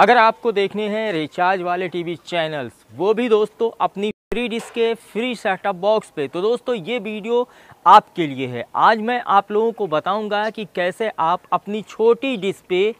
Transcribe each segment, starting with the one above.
अगर आपको देखने हैं रिचार्ज वाले टीवी चैनल्स, वो भी दोस्तों अपनी फ्री डिश के फ्री सेटअप बॉक्स पे। तो दोस्तों, ये वीडियो आपके लिए है। आज मैं आप लोगों को बताऊँगा कि कैसे आप अपनी छोटी डिश पे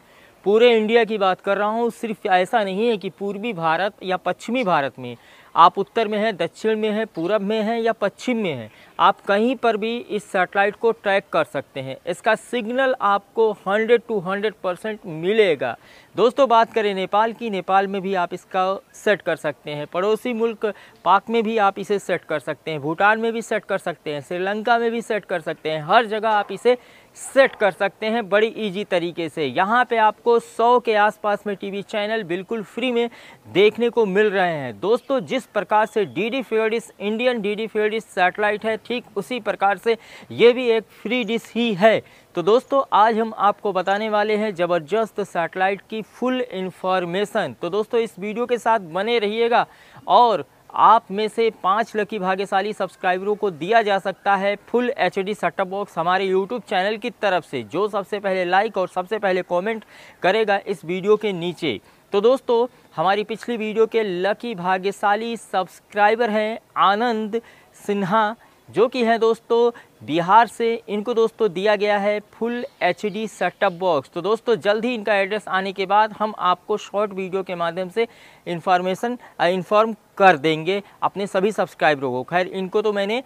पूरे इंडिया की बात कर रहा हूँ, सिर्फ़ ऐसा नहीं है कि पूर्वी भारत या पश्चिमी भारत में। आप उत्तर में हैं, दक्षिण में हैं, पूरब में हैं या पश्चिम में हैं, आप कहीं पर भी इस सैटेलाइट को ट्रैक कर सकते हैं। इसका सिग्नल आपको 100 टू 100 परसेंट मिलेगा। दोस्तों, बात करें नेपाल की, नेपाल में भी आप इसका सेट कर सकते हैं। पड़ोसी मुल्क पाक में भी आप इसे सेट कर सकते हैं, भूटान में भी सेट कर सकते हैं, श्रीलंका में भी सेट कर सकते हैं। हर जगह आप इसे सेट कर सकते हैं बड़ी इजी तरीके से। यहाँ पे आपको 100 के आसपास में टीवी चैनल बिल्कुल फ्री में देखने को मिल रहे हैं। दोस्तों, जिस प्रकार से D D free dish Indian D D free dish satellite है, ठीक उसी प्रकार से ये भी एक फ्री डिश ही है। तो दोस्तों, आज हम आपको बताने वाले हैं ज़बरदस्त सैटेलाइट की फुल इंफॉर्मेशन तो दोस्तों, इस वीडियो के साथ बने रहिएगा और आप में से पाँच लकी भाग्यशाली सब्सक्राइबरों को दिया जा सकता है full H D setup box हमारे यूट्यूब चैनल की तरफ़ से, जो सबसे पहले लाइक और सबसे पहले कमेंट करेगा इस वीडियो के नीचे। तो दोस्तों, हमारी पिछली वीडियो के लकी भाग्यशाली सब्सक्राइबर हैं आनंद सिन्हा। जो कि है दोस्तों, बिहार से इनको दोस्तों दिया गया है full H D setup box तो दोस्तों, जल्द ही इनका एड्रेस आने के बाद हम आपको शॉर्ट वीडियो के माध्यम से इन्फॉर्मेशन इन्फॉर्म कर देंगे अपने सभी सब्सक्राइबरों को। खैर, इनको तो मैंने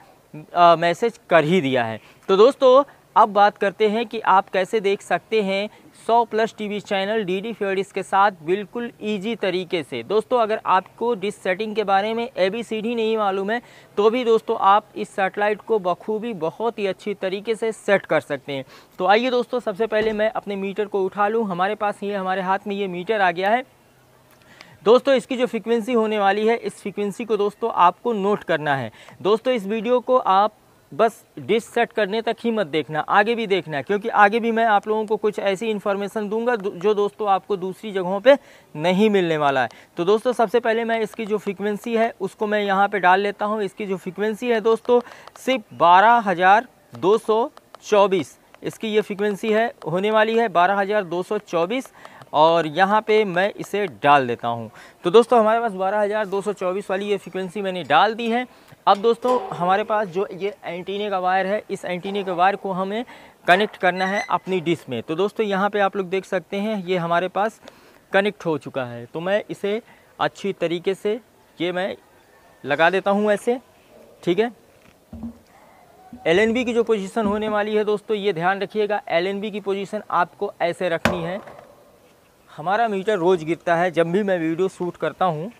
मैसेज कर ही दिया है। तो दोस्तों अब बात करते हैं कि आप कैसे देख सकते हैं 100 plus TV channel D D free dish के साथ बिल्कुल इजी तरीके से। दोस्तों, अगर आपको डिस सेटिंग के बारे में ए बी सी डी नहीं मालूम है तो भी दोस्तों, आप इस सेटेलाइट को बखूबी बहुत ही अच्छी तरीके से सेट कर सकते हैं। तो आइए दोस्तों, सबसे पहले मैं अपने मीटर को उठा लूँ। हमारे पास ये, हमारे हाथ में ये मीटर आ गया है। दोस्तों, इसकी जो फ्रिक्वेंसी होने वाली है, इस फ्रिक्वेंसी को दोस्तों, आपको नोट करना है। दोस्तों, इस वीडियो को आप बस डिश सेट करने तक ही मत देखना, आगे भी देखना है क्योंकि आगे भी मैं आप लोगों को कुछ ऐसी इन्फॉर्मेशन दूँगा जो दोस्तों आपको दूसरी जगहों पे नहीं मिलने वाला है। तो दोस्तों, सबसे पहले मैं इसकी जो फ्रिक्वेंसी है, उसको मैं यहाँ पे डाल लेता हूँ। इसकी जो फ्रिक्वेंसी है दोस्तों, सिर्फ़ बारह इसकी ये फ्रिक्वेंसी है, होने वाली है बारह और यहाँ पे मैं इसे डाल देता हूँ। तो दोस्तों, हमारे पास बारह हज़ार दो सौ चौबीस वाली ये फ्रिक्वेंसी मैंने डाल दी है। अब दोस्तों, हमारे पास जो ये एंटीने का वायर है, इस एंटीने के वायर को हमें कनेक्ट करना है अपनी डिश में। तो दोस्तों, यहाँ पर आप लोग देख सकते हैं, ये हमारे पास कनेक्ट हो चुका है। तो मैं इसे अच्छी तरीके से, ये मैं लगा देता हूँ ऐसे, ठीक है? एल की जो पोजीशन होने वाली है दोस्तों, ये ध्यान रखिएगा। एल की पोजीशन आपको ऐसे रखनी है। हमारा मीटर रोज़ गिरता है, जब भी मैं वीडियो शूट करता हूँ,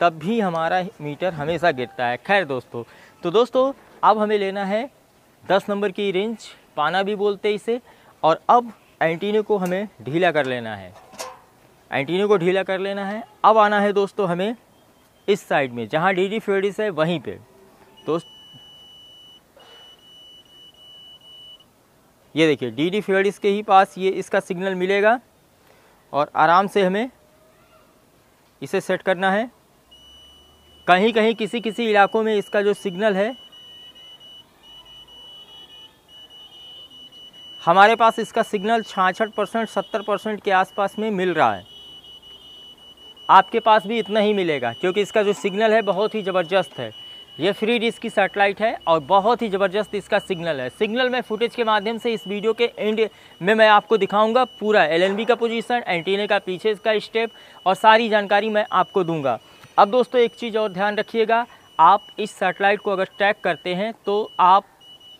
तब भी हमारा मीटर हमेशा गिरता है। खैर दोस्तों तो दोस्तों, अब हमें लेना है दस नंबर की रेंज, पाना भी बोलते इसे, और अब एंटीने को हमें ढीला कर लेना है। एंटीने को ढीला कर लेना है। अब आना है दोस्तों हमें इस साइड में, जहाँ डी डी फेडिस है, वहीं पे। दोस्त ये देखिए डी डी फेडिस के ही पास ये, इसका सिग्नल मिलेगा। और आराम से हमें इसे सेट करना है। कहीं कहीं किसी किसी इलाकों में इसका जो सिग्नल है, हमारे पास इसका सिग्नल छाछठ परसेंट, सत्तर परसेंट के आसपास में मिल रहा है। आपके पास भी इतना ही मिलेगा, क्योंकि इसका जो सिग्नल है बहुत ही ज़बरदस्त है। ये फ्री डिस्क की सेटेलाइट है और बहुत ही ज़बरदस्त इसका सिग्नल है। सिग्नल मैं फुटेज के माध्यम से इस वीडियो के एंड में मैं आपको दिखाऊँगा पूरा एल का पोजीशन एंटीने का पीछे का स्टेप और सारी जानकारी मैं आपको दूँगा। अब दोस्तों एक चीज़ और ध्यान रखिएगा, आप इस सेटेलाइट को अगर ट्रैक करते हैं तो आप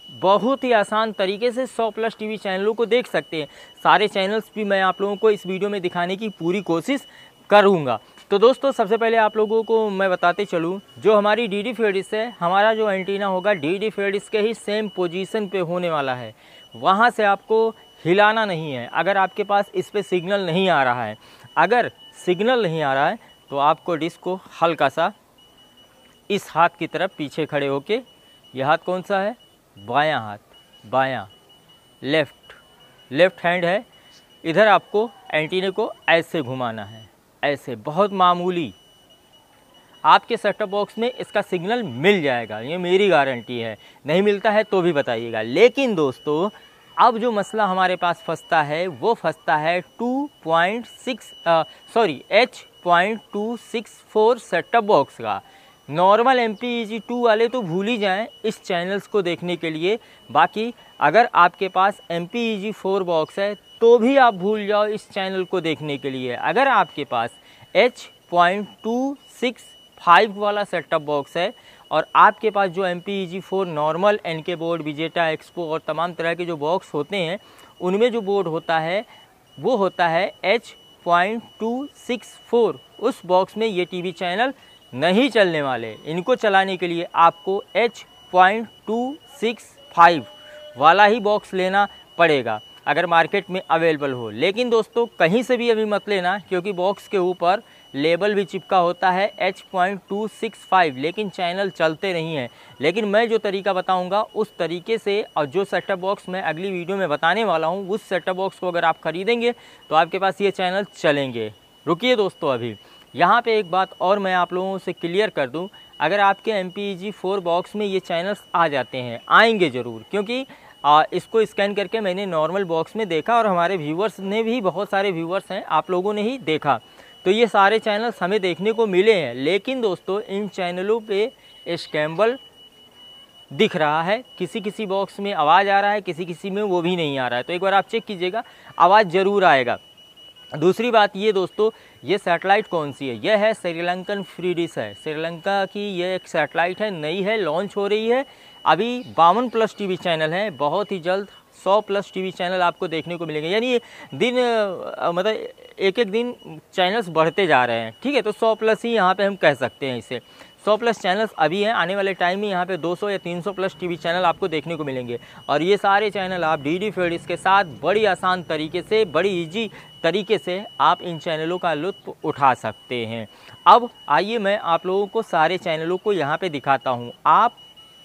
बहुत ही आसान तरीके से 100 प्लस टीवी चैनलों को देख सकते हैं। सारे चैनल्स भी मैं आप लोगों को इस वीडियो में दिखाने की पूरी कोशिश करूँगा। तो दोस्तों, सबसे पहले आप लोगों को मैं बताते चलूँ, जो हमारी डी डी फेडिस है, हमारा जो एंटीना होगा डी डी फेडिस के ही सेम पोजीशन पे होने वाला है। वहाँ से आपको हिलाना नहीं है। अगर आपके पास इस पर सिग्नल नहीं आ रहा है, अगर सिग्नल नहीं आ रहा है तो आपको डिस्क को हल्का सा इस हाथ की तरफ़ पीछे खड़े होके, यह हाथ कौन सा है? बायां हाथ, बायां लेफ़्ट लेफ़्ट हैंड है। इधर आपको एंटीने को ऐसे घुमाना है। ऐसे बहुत मामूली। आपके सेटअप बॉक्स में इसका सिग्नल मिल जाएगा, ये मेरी गारंटी है। नहीं मिलता है तो भी बताइएगा। लेकिन दोस्तों, अब जो मसला हमारे पास फंसता है, वो फंसता है 2.6 sorry H point two six four setup box का। नॉर्मल एम पी टू वाले तो भूल ही जाएँ इस चैनल्स को देखने के लिए। बाकी, अगर आपके पास एम पी फोर बॉक्स है तो भी आप भूल जाओ इस चैनल को देखने के लिए। अगर आपके पास H point two six five वाला सेटअप बॉक्स है और आपके पास जो एम पी फोर नॉर्मल एन के बोर्ड विजेटा एक्सपो और तमाम तरह के जो बॉक्स होते हैं, उनमें जो बोर्ड होता है, वो होता है H point two six four उस बॉक्स में ये टीवी चैनल नहीं चलने वाले। इनको चलाने के लिए आपको H point two six five वाला ही बॉक्स लेना पड़ेगा, अगर मार्केट में अवेलेबल हो। लेकिन दोस्तों, कहीं से भी अभी मत लेना, क्योंकि बॉक्स के ऊपर लेबल भी चिपका होता है H point two six five लेकिन चैनल चलते नहीं हैं। लेकिन मैं जो तरीका बताऊँगा, उस तरीके से और जो सेटअप बॉक्स मैं अगली वीडियो में बताने वाला हूँ, उस सेटअप बॉक्स को अगर आप ख़रीदेंगे तो आपके पास ये चैनल चलेंगे। रुकिए दोस्तों अभी। यहाँ पे एक बात और मैं आप लोगों से क्लियर कर दूँ। अगर आपके M P G four box में ये चैनल्स आ जाते हैं आएँगे ज़रूर क्योंकि आ, इसको स्कैन करके मैंने नॉर्मल बॉक्स में देखा और हमारे व्यूवर्स ने भी बहुत सारे व्यूवर्स हैं आप लोगों ने ही देखा। तो ये सारे चैनल्स हमें देखने को मिले हैं लेकिन दोस्तों इन चैनलों पे स्कैम्बल दिख रहा है किसी किसी बॉक्स में आवाज़ आ रहा है किसी किसी में वो भी नहीं आ रहा है। तो एक बार आप चेक कीजिएगा आवाज़ ज़रूर आएगा। दूसरी बात ये दोस्तों, ये सैटेलाइट कौन सी है? यह है श्रीलंकन फ्रीडिस है। श्रीलंका की ये एक सैटेलाइट है, नई है, लॉन्च हो रही है। अभी बावन प्लस टीवी चैनल है, बहुत ही जल्द सौ प्लस टीवी चैनल आपको देखने को मिलेंगे। यानी दिन मतलब एक एक दिन चैनल्स बढ़ते जा रहे हैं। ठीक है तो सौ प्लस ही यहाँ पे हम कह सकते हैं इसे। सौ प्लस चैनल्स अभी हैं, आने वाले टाइम में यहाँ पे 200 या 300 प्लस टीवी चैनल आपको देखने को मिलेंगे। और ये सारे चैनल आप डी डी फेडिस के साथ बड़ी आसान तरीके से, बड़ी इजी तरीके से आप इन चैनलों का लुत्फ उठा सकते हैं। अब आइए मैं आप लोगों को सारे चैनलों को यहाँ पर दिखाता हूँ। आप,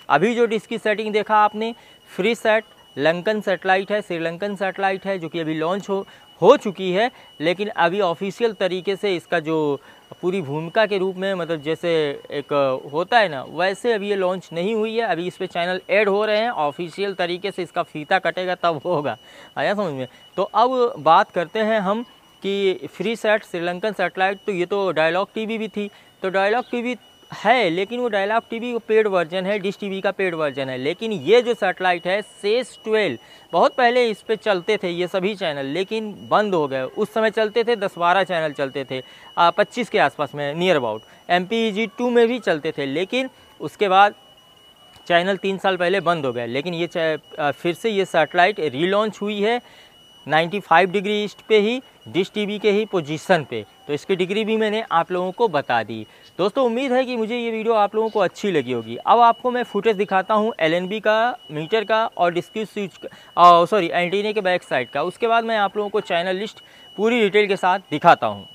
अभी जो डिस्क की सेटिंग देखा आपने, फ्री सेट लंकन सेटेलाइट है, श्रीलंकन सेटेलाइट है, जो कि अभी लॉन्च हो हो चुकी है, लेकिन अभी ऑफिशियल तरीके से इसका जो पूरी भूमिका के रूप में मतलब जैसे एक होता है ना, वैसे अभी ये लॉन्च नहीं हुई है, अभी इस पर चैनल ऐड हो रहे हैं, ऑफिशियल तरीके से इसका फीता कटेगा, तब होगा। आया समझ में तो अब बात करते हैं हम कि फ्री सेट, श्रीलंकन सेटेलाइट तो ये तो डायलॉग टीवी भी थी तो डायलॉग टीवी है, लेकिन वो डायलॉग टीवी पेड वर्जन है डिश टीवी का पेड वर्जन है। लेकिन ये जो सेटेलाइट है सेस ट्वेल्व बहुत पहले इस पर चलते थे ये सभी चैनल लेकिन बंद हो गए। उस समय चलते थे, दस बारह चैनल चलते थे पच्चीस के आसपास में near about M P two में भी चलते थे, लेकिन उसके बाद चैनल तीन साल पहले बंद हो गए। लेकिन ये फिर से ये सेटेलाइट रीलॉन्च हुई है। 95 डिग्री ईस्ट पे ही, डिश टीवी के ही पोजीशन पे। तो इसकी डिग्री भी मैंने आप लोगों को बता दी। दोस्तों, उम्मीद है कि मुझे ये वीडियो आप लोगों को अच्छी लगी होगी। अब आपको मैं फुटेज दिखाता हूँ एलएनबी का मीटर का और डिस्क्यू स्विच सॉरी एंटीने के बैक साइड का। उसके बाद मैं आप लोगों को चैनल लिस्ट पूरी डिटेल के साथ दिखाता हूँ।